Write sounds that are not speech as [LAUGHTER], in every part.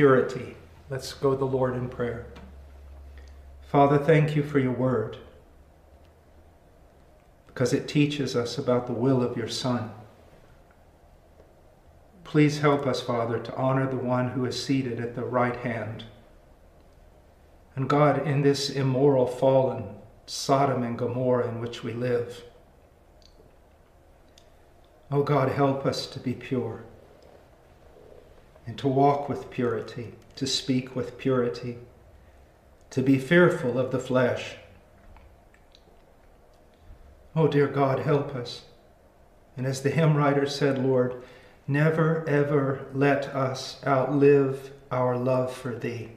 purity. Let's go to the Lord in prayer. Father, thank you for your word because it teaches us about the will of your Son. Please help us, Father, to honor the one who is seated at the right hand. And God, in this immoral, fallen Sodom and Gomorrah in which we live, oh God, help us to be pure and to walk with purity, to speak with purity, to be fearful of the flesh. Oh, dear God, help us. And as the hymn writer said, Lord, never ever let us outlive our love for Thee.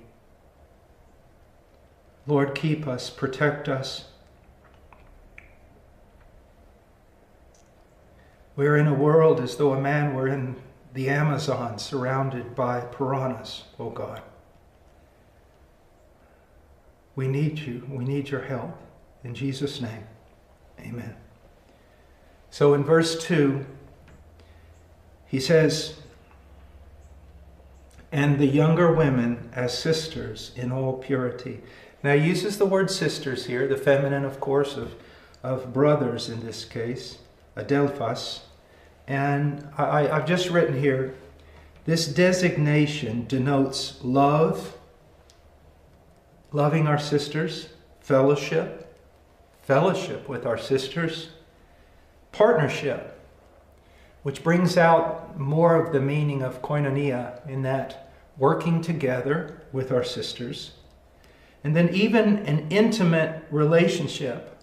Lord, keep us, protect us. We're in a world as though a man were in the Amazon surrounded by piranhas, oh God. We need you. We need your help. In Jesus' name, amen. So in verse 2, he says, and the younger women as sisters in all purity. Now, he uses the word sisters here, the feminine, of course, of, of brothers in this case, adelphas. And I, I've just written here this designation denotes love, loving our sisters, fellowship, fellowship with our sisters, partnership, which brings out more of the meaning of koinonia in that working together with our sisters, and then even an intimate relationship,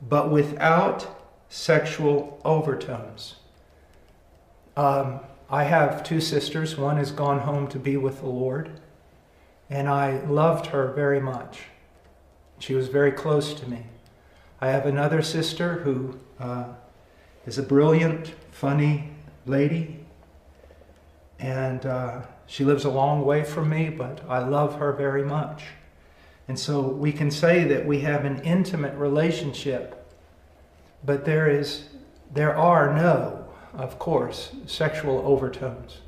but without sexual overtones. Um, I have two sisters. One has gone home to be with the Lord, and I loved her very much. She was very close to me. I have another sister who uh, is a brilliant, funny lady, and uh, she lives a long way from me, but I love her very much. And so we can say that we have an intimate relationship, but there is, there are no of course, sexual overtones.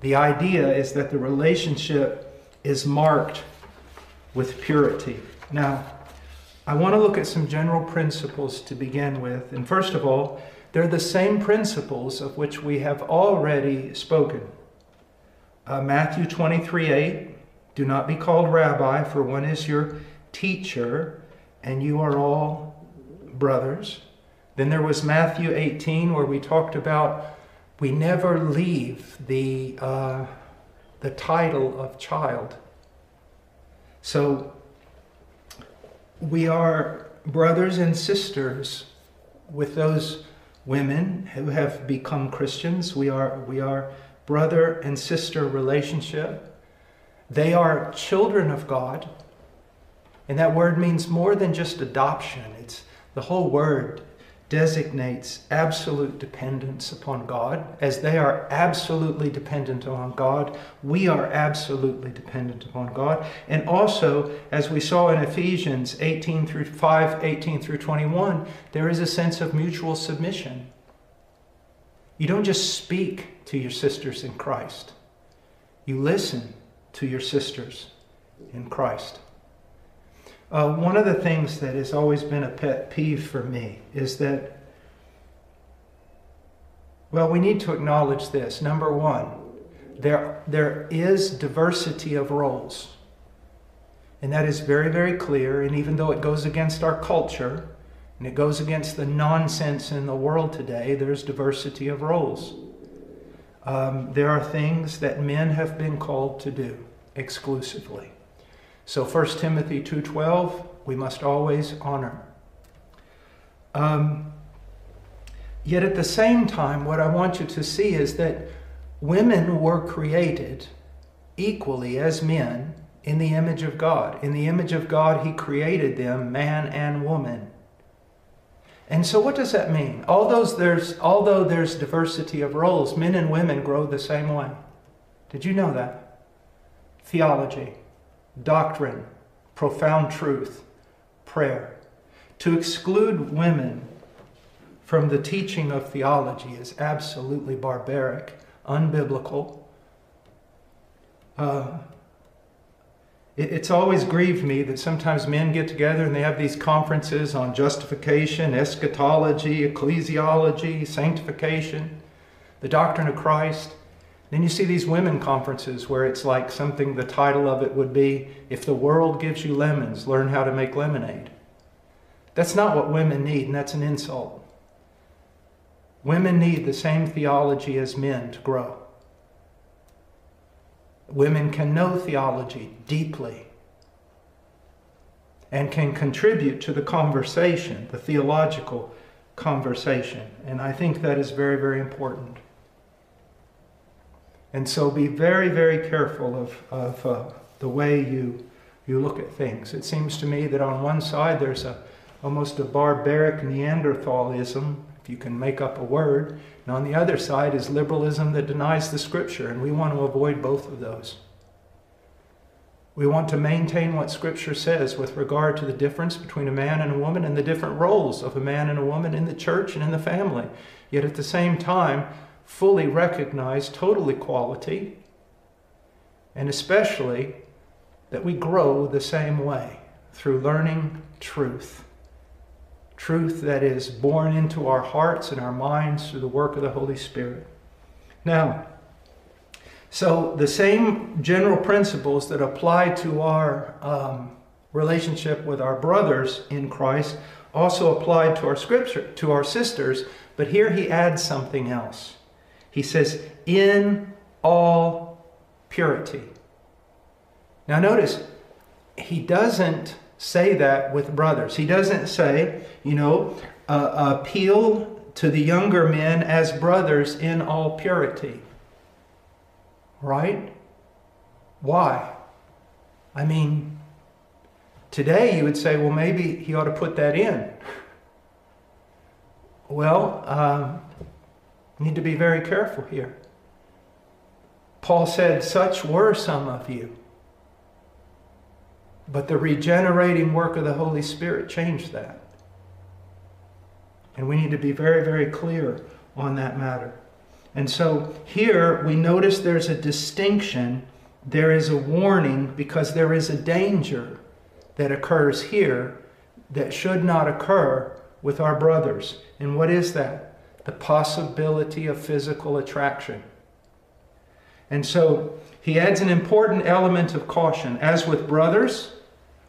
The idea is that the relationship is marked with purity. Now, I want to look at some general principles to begin with. And first of all, they're the same principles of which we have already spoken. Uh, Matthew 23 8, do not be called rabbi, for one is your teacher, and you are all brothers. Then there was Matthew 18, where we talked about we never leave the, uh, the title of child. So we are brothers and sisters with those women who have become Christians. We are, we are brother and sister relationship. They are children of God. And that word means more than just adoption. It's the whole word designates absolute dependence upon God. As they are absolutely dependent on God, we are absolutely dependent upon God. And also, as we saw in Ephesians 18 through 5, 18 through 21, there is a sense of mutual submission. You don't just speak to your sisters in Christ, you listen to your sisters in Christ. Uh, one of the things that has always been a pet peeve for me is that, well, we need to acknowledge this. Number one, there, there is diversity of roles. And that is very, very clear. And even though it goes against our culture and it goes against the nonsense in the world today, there's diversity of roles. Um, there are things that men have been called to do exclusively. So 1 Timothy 2.12, we must always honor. Um, yet at the same time, what I want you to see is that women were created equally as men in the image of God. In the image of God, He created them, man and woman. And so, what does that mean? Although there's, although there's diversity of roles, men and women grow the same way. Did you know that? Theology doctrine, profound truth, prayer. To exclude women from the teaching of theology is absolutely barbaric, unbiblical. uh, it, it's always grieved me that sometimes men get together and they have these conferences on justification, eschatology, ecclesiology, sanctification, the doctrine of Christ. Then you see these women conferences where it's like something, the title of it would be, If the World Gives You Lemons, Learn How to Make Lemonade. That's not what women need, and that's an insult. Women need the same theology as men to grow. Women can know theology deeply and can contribute to the conversation, the theological conversation. And I think that is very, very important. And so be very, very careful of, of uh, the way you, you look at things. It seems to me that on one side there's a, almost a barbaric Neanderthalism if you can make up a word. And on the other side is liberalism that denies the scripture, and we want to avoid both of those. We want to maintain what scripture says with regard to the difference between a man and a woman and the different roles of a man and a woman in the church and in the family. Yet at the same time, fully recognize total equality, and especially that we grow the same way through learning truth truth that is born into our hearts and our minds through the work of the Holy Spirit. Now, so the same general principles that apply to our um, relationship with our brothers in Christ also apply to our scripture, to our sisters, but here he adds something else. He says, in all purity. Now notice, he doesn't say that with brothers. He doesn't say, you know, uh, appeal to the younger men as brothers in all purity. Right? Why? I mean, today you would say, well, maybe he ought to put that in. Well, um, need to be very careful here. Paul said, Such were some of you. But the regenerating work of the Holy Spirit changed that. And we need to be very, very clear on that matter. And so here we notice there's a distinction, there is a warning because there is a danger that occurs here that should not occur with our brothers. And what is that? The possibility of physical attraction. And so he adds an important element of caution. As with brothers,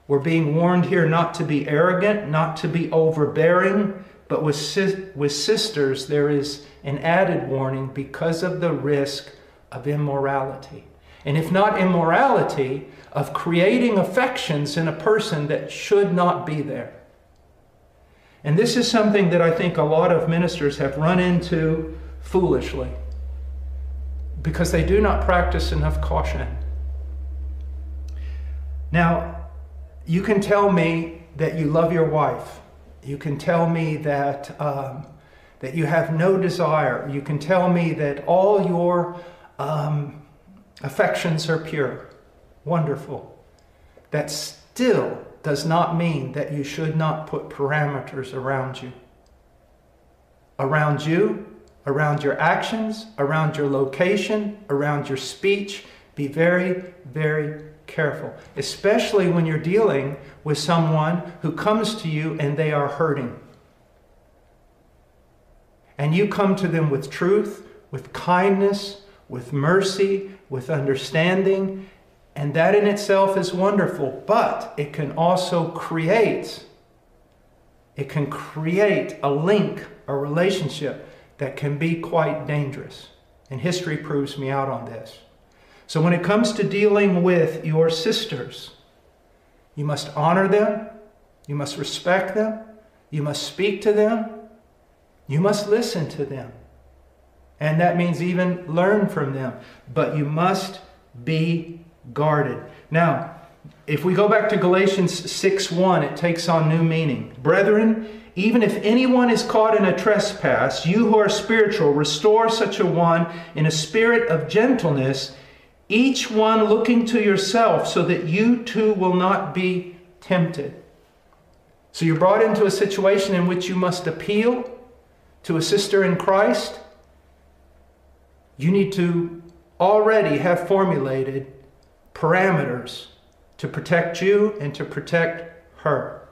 we're being warned here not to be arrogant, not to be overbearing, but with, si- with sisters, there is an added warning because of the risk of immorality. And if not immorality, of creating affections in a person that should not be there. And this is something that I think a lot of ministers have run into foolishly because they do not practice enough caution. Now, you can tell me that you love your wife. You can tell me that, um, that you have no desire. You can tell me that all your um, affections are pure. Wonderful. That still does not mean that you should not put parameters around you. Around you, around your actions, around your location, around your speech. Be very, very careful, especially when you're dealing with someone who comes to you and they are hurting. And you come to them with truth, with kindness, with mercy, with understanding, and that in itself is wonderful, but it can also create it can create a link, a relationship that can be quite dangerous. And history proves me out on this. So when it comes to dealing with your sisters, you must honor them, you must respect them, you must speak to them, you must listen to them. And that means even learn from them. But you must be guarded. Now, if we go back to Galatians 6 1, it takes on new meaning. Brethren, even if anyone is caught in a trespass, you who are spiritual, restore such a one in a spirit of gentleness each one looking to yourself so that you too will not be tempted. So you're brought into a situation in which you must appeal to a sister in Christ. You need to already have formulated parameters to protect you and to protect her.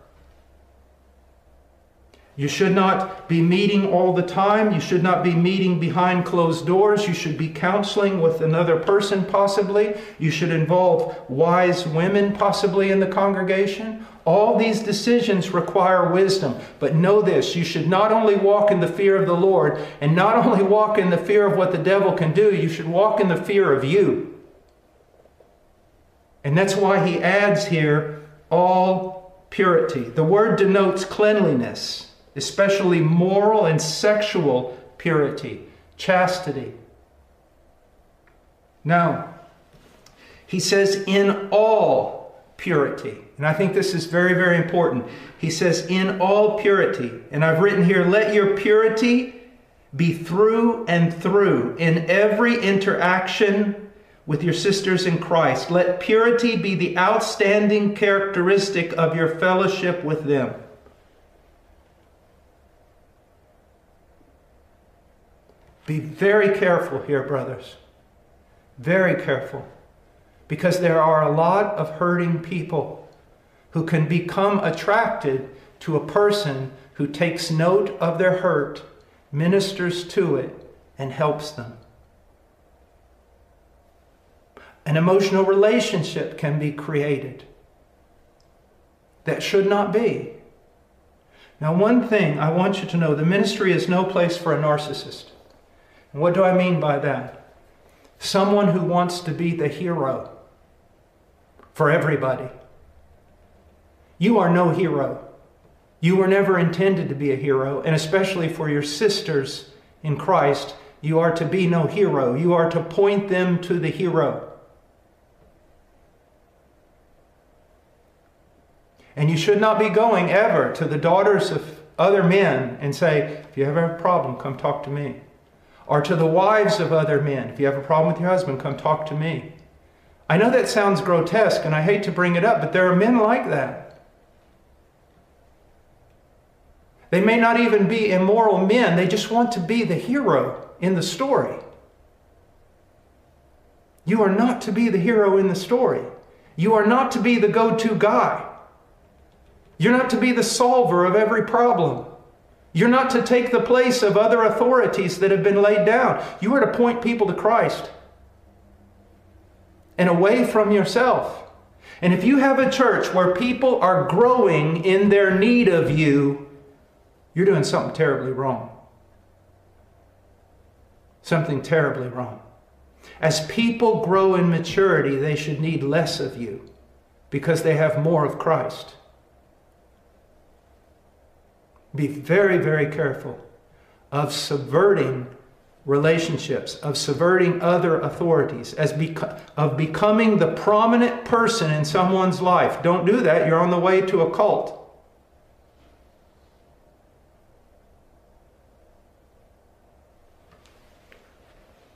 You should not be meeting all the time. You should not be meeting behind closed doors. You should be counseling with another person, possibly. You should involve wise women, possibly, in the congregation. All these decisions require wisdom. But know this you should not only walk in the fear of the Lord and not only walk in the fear of what the devil can do, you should walk in the fear of you. And that's why he adds here all purity. The word denotes cleanliness especially moral and sexual purity, chastity. Now, he says, in all purity. And I think this is very, very important. He says, in all purity. And I've written here, let your purity be through and through in every interaction with your sisters in Christ. Let purity be the outstanding characteristic of your fellowship with them. Be very careful here, brothers. Very careful. Because there are a lot of hurting people who can become attracted to a person who takes note of their hurt, ministers to it, and helps them. An emotional relationship can be created that should not be. Now, one thing I want you to know the ministry is no place for a narcissist. What do I mean by that? Someone who wants to be the hero for everybody. You are no hero. You were never intended to be a hero, and especially for your sisters in Christ, you are to be no hero. You are to point them to the hero. And you should not be going ever to the daughters of other men and say, if you ever have a problem, come talk to me or to the wives of other men. If you have a problem with your husband, come talk to me. I know that sounds grotesque and I hate to bring it up, but there are men like that. They may not even be immoral men, they just want to be the hero in the story. You are not to be the hero in the story. You are not to be the go to guy. You're not to be the solver of every problem. You're not to take the place of other authorities that have been laid down. You are to point people to Christ and away from yourself. And if you have a church where people are growing in their need of you, you're doing something terribly wrong. Something terribly wrong. As people grow in maturity, they should need less of you because they have more of Christ. Be very, very careful of subverting relationships, of subverting other authorities, as beco- of becoming the prominent person in someone's life. Don't do that. You're on the way to a cult.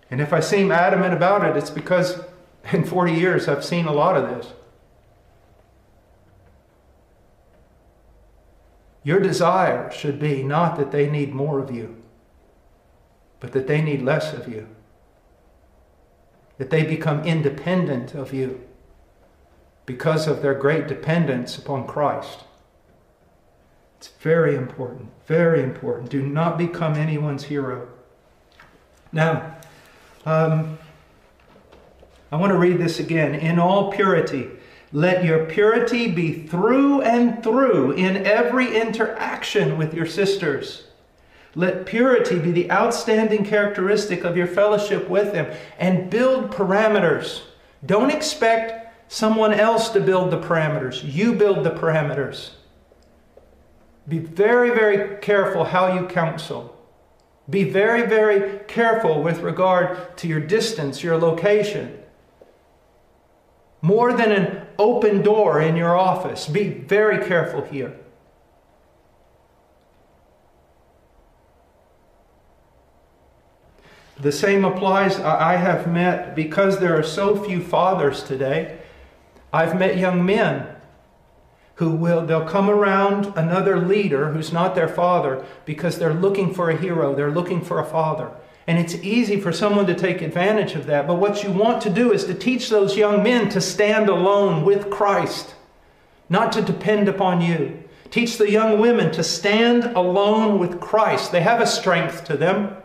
And if I seem adamant about it, it's because in 40 years I've seen a lot of this. Your desire should be not that they need more of you, but that they need less of you. That they become independent of you because of their great dependence upon Christ. It's very important, very important. Do not become anyone's hero. Now, um, I want to read this again. In all purity, let your purity be through and through in every interaction with your sisters. Let purity be the outstanding characteristic of your fellowship with them and build parameters. Don't expect someone else to build the parameters. You build the parameters. Be very, very careful how you counsel. Be very, very careful with regard to your distance, your location. More than an open door in your office. Be very careful here. The same applies. I have met, because there are so few fathers today, I've met young men who will, they'll come around another leader who's not their father because they're looking for a hero, they're looking for a father. And it's easy for someone to take advantage of that. But what you want to do is to teach those young men to stand alone with Christ, not to depend upon you. Teach the young women to stand alone with Christ. They have a strength to them.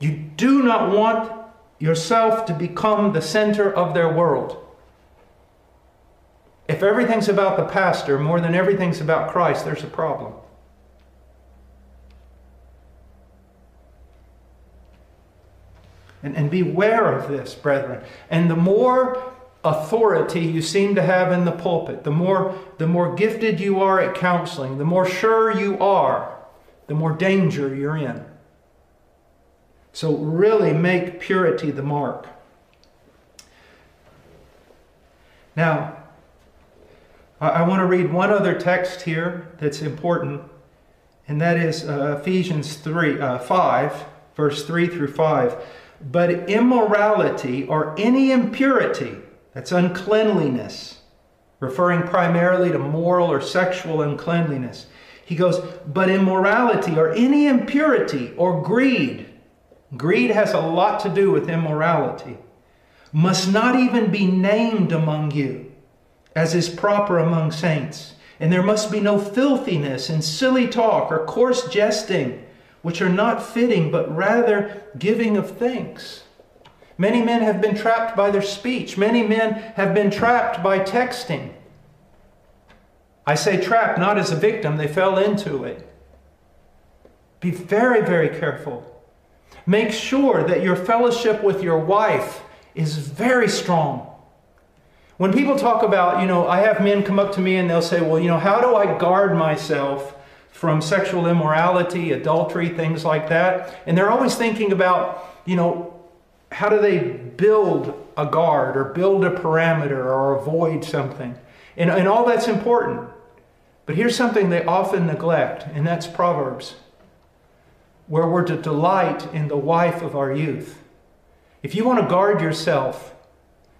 You do not want yourself to become the center of their world. If everything's about the pastor more than everything's about Christ, there's a problem. And, and beware of this, brethren. And the more authority you seem to have in the pulpit, the more, the more gifted you are at counseling, the more sure you are, the more danger you're in. So, really make purity the mark. Now, I, want to read one other text here that's important, and that is uh, Ephesians 3, uh, 5, verse 3 through 5. But immorality or any impurity, that's uncleanliness, referring primarily to moral or sexual uncleanliness. He goes, but immorality or any impurity or greed, greed has a lot to do with immorality, must not even be named among you, as is proper among saints. And there must be no filthiness and silly talk or coarse jesting, which are not fitting, but rather giving of thanks. Many men have been trapped by their speech. Many men have been trapped by texting. I say trapped not as a victim, they fell into it. Be very, very careful. Make sure that your fellowship with your wife is very strong. When people talk about, you know, I have men come up to me and they'll say, well, you know, how do I guard myself from sexual immorality, adultery, things like that? And they're always thinking about, you know, how do they build a guard or build a parameter or avoid something? And, and all that's important. But here's something they often neglect, and that's Proverbs, where we're to delight in the wife of our youth. If you want to guard yourself,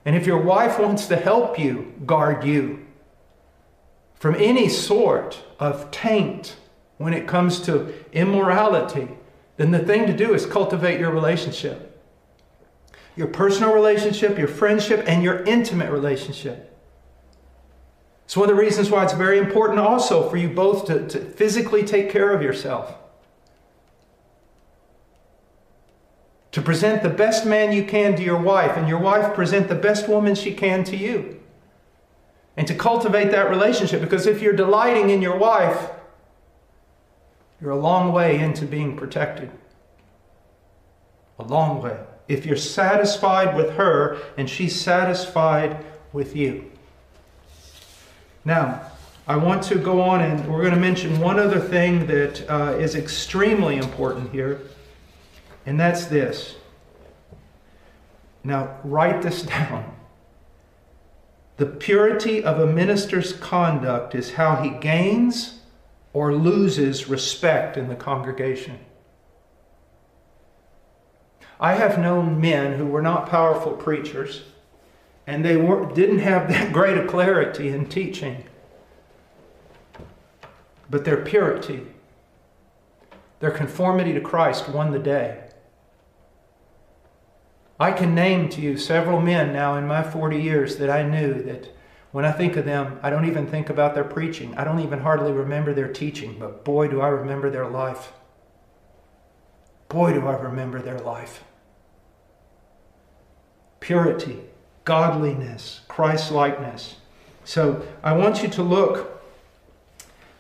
and if your wife wants to help you guard you from any sort of taint when it comes to immorality, then the thing to do is cultivate your relationship your personal relationship, your friendship, and your intimate relationship. It's one of the reasons why it's very important also for you both to, to physically take care of yourself. To present the best man you can to your wife, and your wife present the best woman she can to you. And to cultivate that relationship, because if you're delighting in your wife, you're a long way into being protected. A long way if you're satisfied with her and she's satisfied with you. Now, I want to go on and we're going to mention one other thing that uh, is extremely important here, and that's this. Now, write this [LAUGHS] down. The purity of a minister's conduct is how he gains or loses respect in the congregation. I have known men who were not powerful preachers, and they didn't have that great a clarity in teaching. But their purity, their conformity to Christ won the day. I can name to you several men now in my 40 years that I knew that when I think of them, I don't even think about their preaching. I don't even hardly remember their teaching, but boy, do I remember their life. Boy, do I remember their life. Purity, godliness, Christ likeness. So I want you to look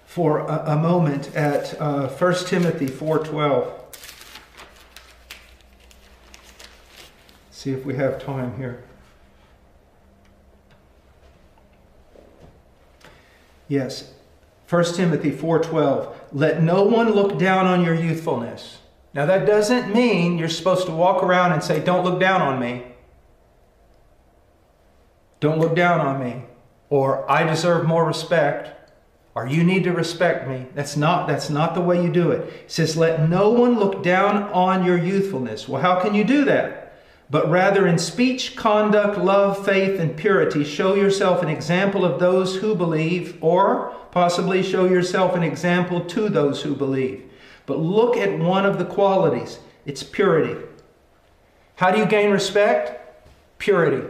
for a, a moment at uh, 1 Timothy 4.12. See if we have time here. Yes, 1 Timothy 4:12 Let no one look down on your youthfulness now, that doesn't mean you're supposed to walk around and say, Don't look down on me. Don't look down on me. Or I deserve more respect. Or you need to respect me. That's not, that's not the way you do it. It says, Let no one look down on your youthfulness. Well, how can you do that? But rather in speech, conduct, love, faith, and purity, show yourself an example of those who believe, or possibly show yourself an example to those who believe. But look at one of the qualities it's purity. How do you gain respect? Purity.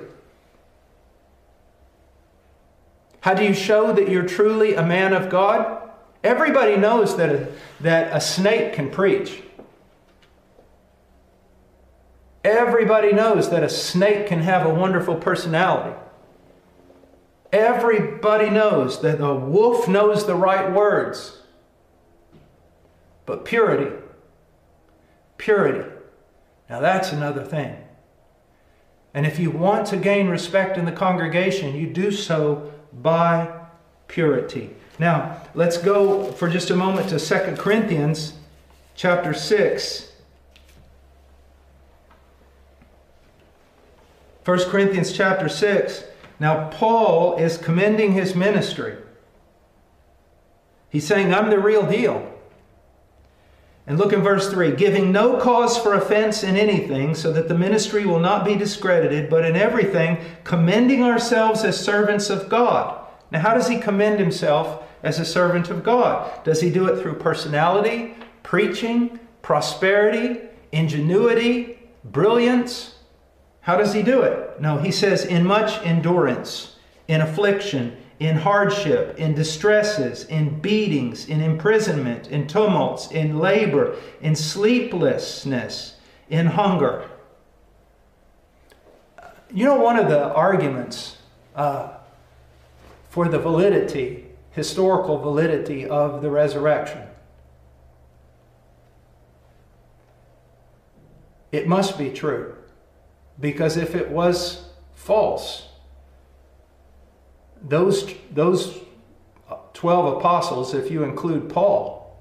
How do you show that you're truly a man of God? Everybody knows that a, that a snake can preach. Everybody knows that a snake can have a wonderful personality. Everybody knows that a wolf knows the right words. But purity, purity, now that's another thing. And if you want to gain respect in the congregation, you do so by purity. Now, let's go for just a moment to 2 Corinthians chapter 6. 1 Corinthians chapter 6. Now, Paul is commending his ministry. He's saying, I'm the real deal. And look in verse 3 giving no cause for offense in anything, so that the ministry will not be discredited, but in everything, commending ourselves as servants of God. Now, how does he commend himself as a servant of God? Does he do it through personality, preaching, prosperity, ingenuity, brilliance? How does he do it? No, he says, in much endurance, in affliction, in hardship, in distresses, in beatings, in imprisonment, in tumults, in labor, in sleeplessness, in hunger. You know, one of the arguments uh, for the validity, historical validity of the resurrection, it must be true. Because if it was false, those, those 12 apostles, if you include Paul,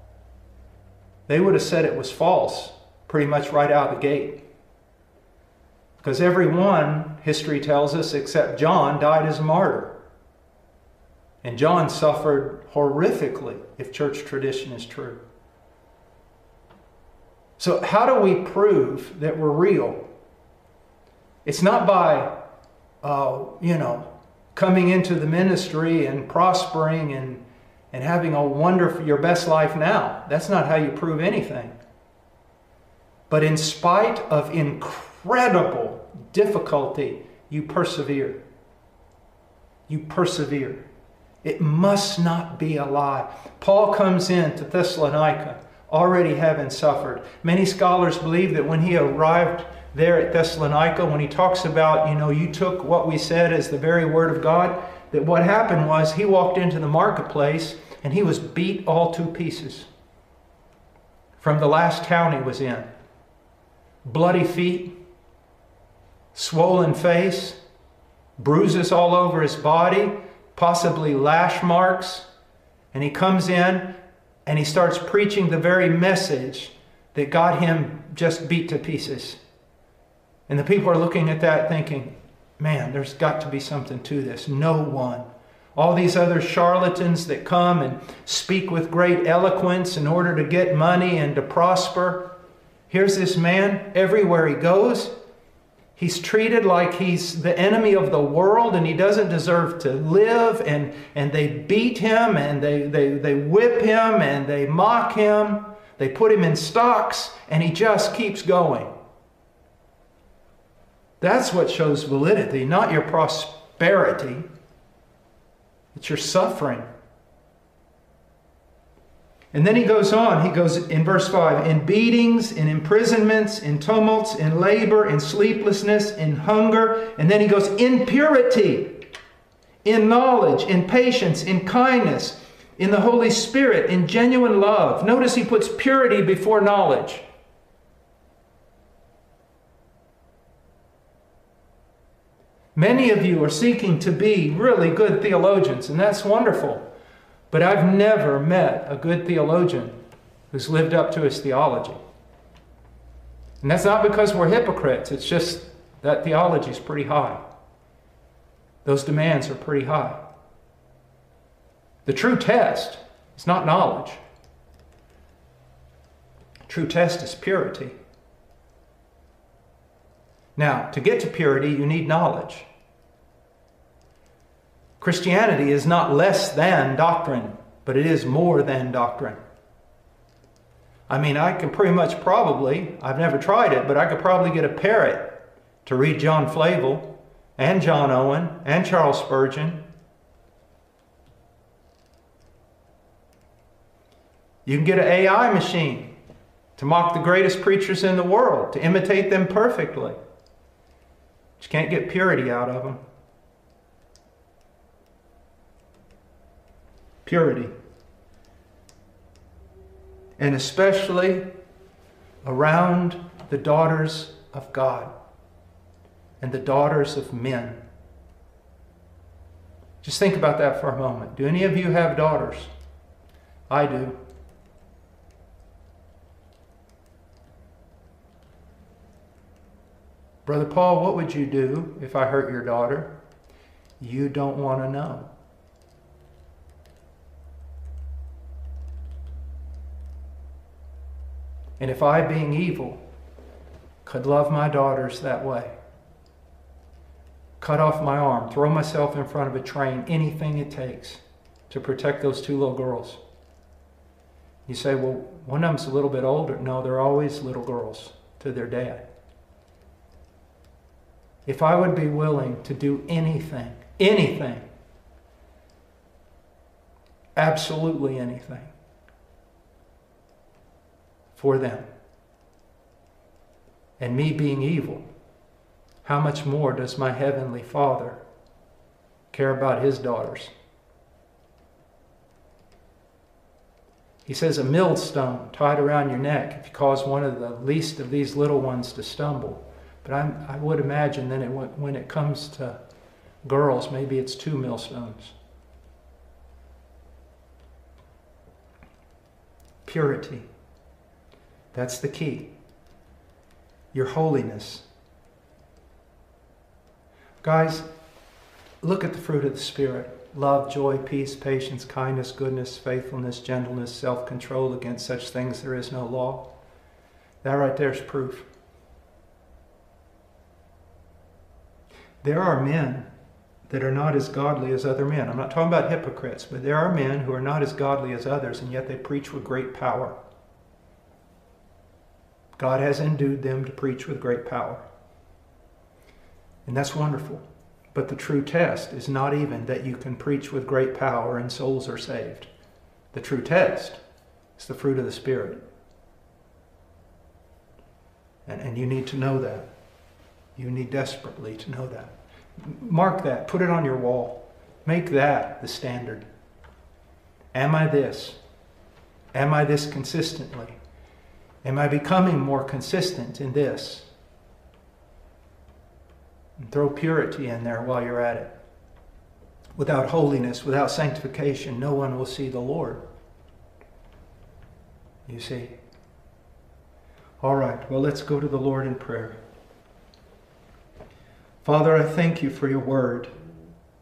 they would have said it was false pretty much right out of the gate. Because every one, history tells us, except John, died as a martyr. And John suffered horrifically, if church tradition is true. So, how do we prove that we're real? It's not by, uh, you know, coming into the ministry and prospering and, and having a wonderful, your best life now. That's not how you prove anything. But in spite of incredible difficulty, you persevere. You persevere. It must not be a lie. Paul comes in to Thessalonica already having suffered. Many scholars believe that when he arrived there at Thessalonica when he talks about, you know, you took what we said as the very word of God, that what happened was he walked into the marketplace and he was beat all to pieces from the last town he was in. Bloody feet, swollen face, bruises all over his body, possibly lash marks. And he comes in and he starts preaching the very message that got him just beat to pieces. And the people are looking at that thinking, man, there's got to be something to this. No one. All these other charlatans that come and speak with great eloquence in order to get money and to prosper. Here's this man, everywhere he goes, he's treated like he's the enemy of the world and he doesn't deserve to live. And, and they beat him and they, they, they whip him and they mock him. They put him in stocks and he just keeps going. That's what shows validity, not your prosperity. It's your suffering. And then he goes on. He goes in verse 5 in beatings, in imprisonments, in tumults, in labor, in sleeplessness, in hunger. And then he goes in purity, in knowledge, in patience, in kindness, in the Holy Spirit, in genuine love. Notice he puts purity before knowledge. Many of you are seeking to be really good theologians, and that's wonderful. But I've never met a good theologian who's lived up to his theology. And that's not because we're hypocrites, it's just that theology is pretty high. Those demands are pretty high. The true test is not knowledge. True test is purity. Now, to get to purity, you need knowledge. Christianity is not less than doctrine, but it is more than doctrine. I mean, I can pretty much probably, I've never tried it, but I could probably get a parrot to read John Flavel and John Owen and Charles Spurgeon. You can get an AI machine to mock the greatest preachers in the world, to imitate them perfectly. Can't get purity out of them. Purity. And especially around the daughters of God and the daughters of men. Just think about that for a moment. Do any of you have daughters? I do. Brother Paul, what would you do if I hurt your daughter? You don't want to know. And if I, being evil, could love my daughters that way, cut off my arm, throw myself in front of a train, anything it takes to protect those two little girls. You say, well, one of them's a little bit older. No, they're always little girls to their dad. If I would be willing to do anything, anything, absolutely anything for them, and me being evil, how much more does my heavenly Father care about his daughters? He says, a millstone tied around your neck if you cause one of the least of these little ones to stumble. But I'm, i would imagine that it, when it comes to girls, maybe it's two millstones. Purity. That's the key. Your holiness. Guys, look at the fruit of the Spirit love, joy, peace, patience, kindness, goodness, faithfulness, gentleness, self control. Against such things there is no law. That right there is proof. There are men that are not as godly as other men. I'm not talking about hypocrites, but there are men who are not as godly as others, and yet they preach with great power. God has endued them to preach with great power. And that's wonderful. But the true test is not even that you can preach with great power and souls are saved. The true test is the fruit of the Spirit. And, and you need to know that. You need desperately to know that. Mark that. Put it on your wall. Make that the standard. Am I this? Am I this consistently? Am I becoming more consistent in this? And throw purity in there while you're at it. Without holiness, without sanctification, no one will see the Lord. You see? All right, well, let's go to the Lord in prayer. Father, I thank you for your word,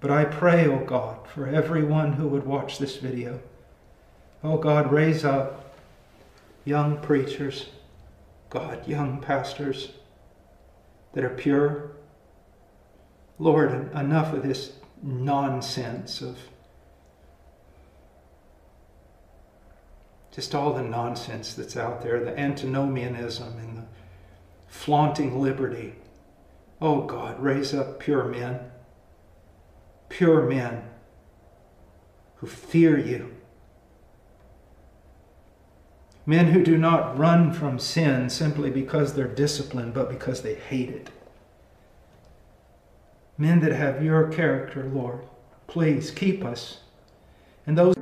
but I pray, O oh God, for everyone who would watch this video. Oh God, raise up young preachers, God, young pastors that are pure, Lord, enough of this nonsense of just all the nonsense that's out there, the antinomianism and the flaunting liberty. Oh God, raise up pure men, pure men who fear you. Men who do not run from sin simply because they're disciplined, but because they hate it men that have your character, Lord. Please keep us. And those